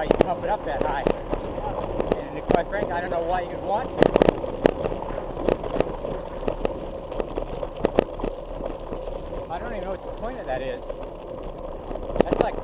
why you pump it up that high. And quite frankly, I don't know why you'd want to. I don't even know what the point of that is. That's like